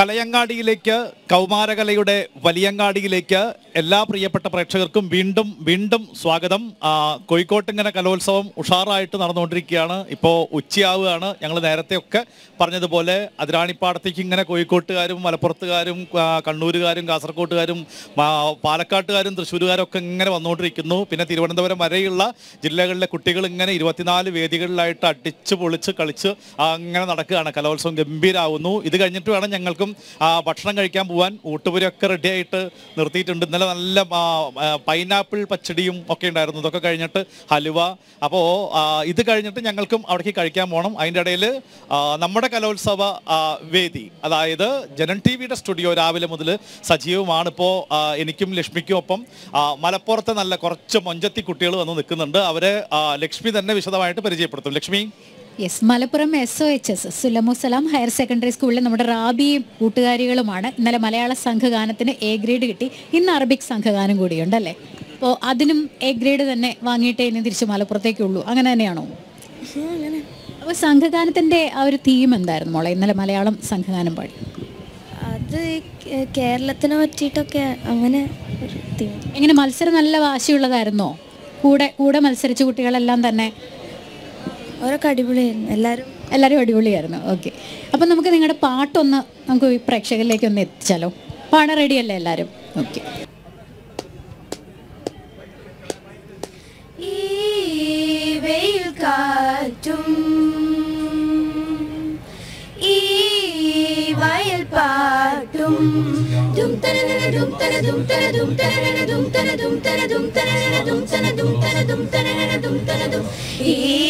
കലയങ്ങാടിയിലേക്ക് കൗമാരകലയുടെ വലിയങ്ങാടിയിലേക്ക് എല്ലാ പ്രിയപ്പെട്ട പ്രേക്ഷകർക്കും വീണ്ടും വീണ്ടും സ്വാഗതം. കോഴിക്കോട്ടിങ്ങനെ കലോത്സവം ഉഷാറായിട്ട് നടന്നുകൊണ്ടിരിക്കുകയാണ്. ഇപ്പോൾ ഉച്ചയാവുകയാണ്. ഞങ്ങൾ നേരത്തെയൊക്കെ പറഞ്ഞതുപോലെ അതിരാണിപ്പാടത്തേക്ക് ഇങ്ങനെ കോഴിക്കോട്ടുകാരും മലപ്പുറത്തുകാരും കണ്ണൂരുകാരും കാസർഗോട്ടുകാരും പാലക്കാട്ടുകാരും തൃശ്ശൂരുകാരും ഒക്കെ ഇങ്ങനെ വന്നുകൊണ്ടിരിക്കുന്നു. പിന്നെ തിരുവനന്തപുരം വരെയുള്ള ജില്ലകളിലെ കുട്ടികൾ ഇങ്ങനെ ഇരുപത്തിനാല് വേദികളിലായിട്ട് അടിച്ച് പൊളിച്ച് കളിച്ച് അങ്ങനെ നടക്കുകയാണ്. കലോത്സവം ഗംഭീരാവുന്നു. ഇത് കഴിഞ്ഞിട്ട് വേണം ഞങ്ങൾക്കും ആ, ഭക്ഷണം കഴിക്കാൻ പോവാൻ ഊട്ടുപുരൊക്കെ റെഡിയായിട്ട് നിർത്തിയിട്ടുണ്ട്. ഇന്നലെ നല്ല പൈനാപ്പിൾ പച്ചടിയും ഒക്കെ ഉണ്ടായിരുന്നു. ഇതൊക്കെ കഴിഞ്ഞിട്ട് ഹലുവ. അപ്പോൾ ഇത് കഴിഞ്ഞിട്ട് ഞങ്ങൾക്കും അവിടേക്ക് കഴിക്കാൻ പോകണം അതിന്റെ ഇടയിൽ നമ്മുടെ കലോത്സവ വേദി അതായത് ജനൻ ടി വിയുടെ സ്റ്റുഡിയോ രാവിലെ മുതൽ സജീവമാണ്. ഇപ്പോൾ എനിക്കും ലക്ഷ്മിക്കും ഒപ്പം മലപ്പുറത്തെ നല്ല കുറച്ച് മൊഞ്ചത്തി കുട്ടികൾ വന്ന് നിൽക്കുന്നുണ്ട്. അവരെ ലക്ഷ്മി തന്നെ വിശദമായിട്ട് പരിചയപ്പെടുത്തും. Lakshmi? Yes Malappuram S O H S Sullamussalam higher secondary സ്കൂളിലെ നമ്മുടെ റാബിയും കൂട്ടുകാരികളുമാണ്. ഇന്നലെ മലയാള സംഘഗാനത്തിന് എ ഗ്രേഡ് കിട്ടി. ഇന്ന് അറബിക് സംഘഗാനം കൂടിയുണ്ടല്ലേ അപ്പോൾ അതിനും എ ഗ്രേഡ് തന്നെ വാങ്ങിയിട്ടേ ഇനി തിരിച്ച് മലപ്പുറത്തേക്കുള്ളൂ. അങ്ങനെ തന്നെയാണോ? അപ്പോൾ സംഘഗാനത്തിന്റെ ആ ഒരു തീം എന്തായിരുന്നു മോളെ? ഇന്നലെ മലയാളം സംഘഗാനം പാടി. അത് കേരളത്തിനെ പറ്റിയിട്ടൊക്കെ അങ്ങനെ എങ്ങനെ മത്സരം നല്ല വാശിയുള്ളതായിരുന്നോ? കൂടെ കൂടെ മത്സരിച്ച കുട്ടികളെല്ലാം തന്നെ അവരൊക്കെ അടിപൊളിയായിരുന്നു എല്ലാവരും എല്ലാവരും അടിപൊളിയായിരുന്നു ഓക്കെ അപ്പം നമുക്ക് നിങ്ങളുടെ പാട്ടൊന്ന് നമുക്ക് ഈ പ്രേക്ഷകരിലേക്ക് ഒന്ന് എത്തിച്ചാലോ പാടാൻ റെഡിയല്ലേ എല്ലാവരും ഓക്കെ കാറ്റും ഈ പാട്ടും തന തന തന തന തന തന ദും തന ദും ഈ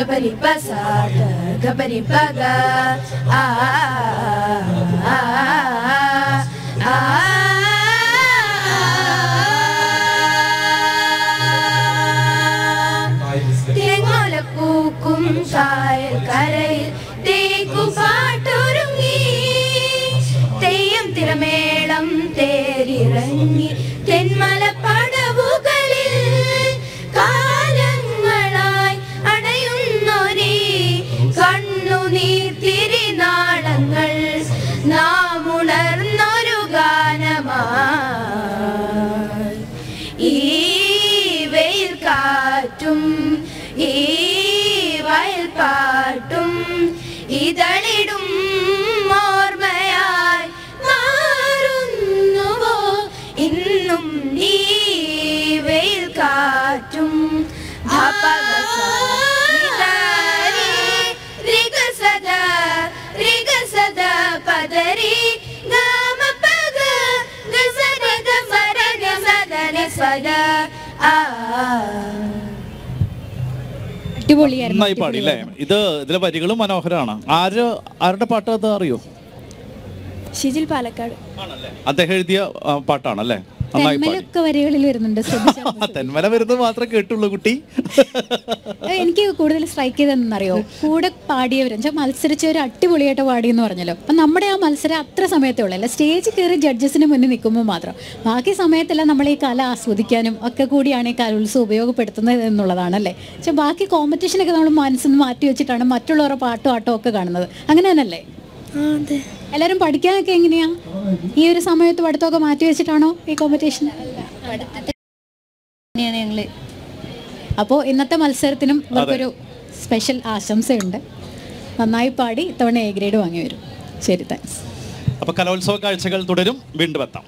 Gabari basata, gabari baga, ah ah ah ah ah. ൂക്കും Chayal കരയിൽ തേക്കു പാട്ടൊരുങ്ങി തെയ്യം തിരമേളം തേരിറങ്ങി തെന്മല കണ്ണുനീർ തിരിനാളങ്ങൾ നാം ഉണർന്നൊരു ഗാനമായി. ഈ വെയിൽ കാറ്റും ഈ അടിപൊളിയായിരുന്നു നന്നായി പാടി അല്ലേ? ഇത് ഇതിലെ വരികളും മനോഹരമാണ്. ആര് ആരുടെ പാട്ട് അത് അറിയോ? ഷിജിൽ പാലക്കാട്. അദ്ദേഹം എഴുതിയ പാട്ടാണല്ലേ? തെന്മലൊക്കെ വരികളിൽ വരുന്നുണ്ട് ശ്രദ്ധിച്ചാൽ മതി. തെന്മല വരുന്നത് മാത്രം കേട്ടുള്ളൂ കുട്ടി. എനിക്ക് കൂടുതൽ സ്ട്രൈക്ക് ചെയ്തെന്നറിയോ കൂടെ പാടിയവർ മത്സരിച്ച മത്സരിച്ചവർ അടിപൊളിയായിട്ട് പാടി എന്ന് പറഞ്ഞല്ലോ. അപ്പൊ നമ്മുടെ ആ മത്സരം അത്ര സമയത്തേ ഉള്ളൂ. അല്ല സ്റ്റേജ് കയറി ജഡ്ജസിന് മുന്നിൽ നിൽക്കുമ്പോൾ മാത്രം. ബാക്കി സമയത്തെല്ലാം നമ്മൾ ഈ കല ആസ്വദിക്കാനും ഒക്കെ കൂടിയാണ് ഈ കലോത്സവം ഉപയോഗപ്പെടുത്തുന്നത് എന്നുള്ളതാണ് അല്ലേ പക്ഷെ ബാക്കി കോമ്പറ്റീഷനൊക്കെ നമ്മൾ മനസ്സിൽ നിന്ന് മാറ്റി വെച്ചിട്ടാണ് മറ്റുള്ളവരുടെ പാട്ടും ആട്ടവും ഒക്കെ കാണുന്നത്. അങ്ങനെ തന്നെയല്ലേ? അതെ. എല്ലാവരും പഠിക്കാനൊക്കെ എങ്ങനെയാ? ഈ ഒരു സമയത്ത് പഠിത്തമൊക്കെ മാറ്റി വെച്ചിട്ടാണോ ഈ കോമ്പറ്റീഷൻ തന്നെയാണ് ഞങ്ങൾ? അപ്പോൾ ഇന്നത്തെ മത്സരത്തിനും ഇവർക്കൊരു സ്പെഷ്യൽ ആശംസയുണ്ട്. നന്നായി പാടി ഇത്തവണ എ ഗ്രേഡ് വാങ്ങി വരും. ശരി താങ്ക്സ് അപ്പൊ കലോത്സവ കാഴ്ചകൾ തുടരും. വീണ്ടും എത്താം.